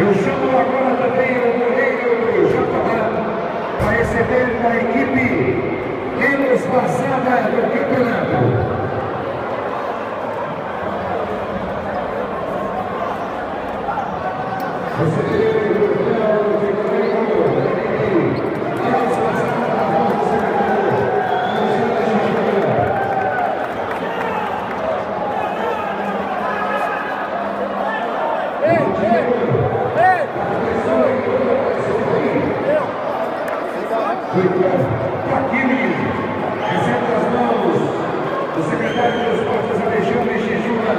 Eu chamo agora também o goleiro Jacobá para receber da equipe menos passada do campeonato. Paquini, recebe as mãos do secretário de Esportes Alexandre Xijuna.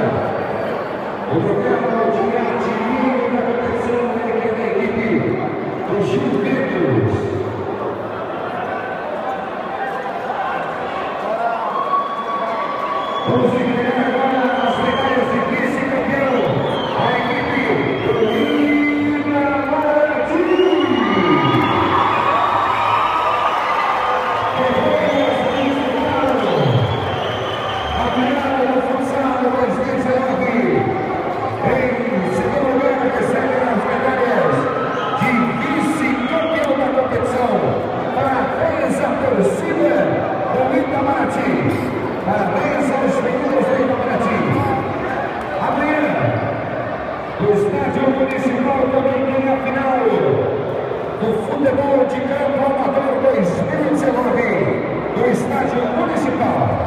O troféu de artilheiro da competição é da equipe do Juventus. Vamos entregar agora as medalhas de vice-campeão à equipe do Lima Martins. Adriano Gonçalo 2019. Em segundo lugar, recebe as medalhas de vice-campeão da competição. Parabéns à torcida do Itamaraty. Parabéns aos meninos do Itamaraty. Amanhã, no estádio municipal também tem a final do futebol de campo amador 2019 do estádio municipal.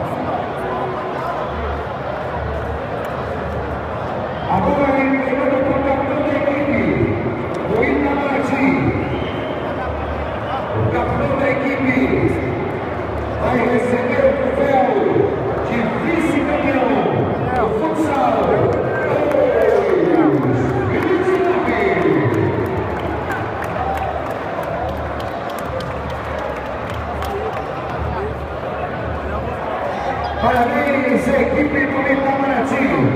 Parabéns, equipe do Itamaraty. Olha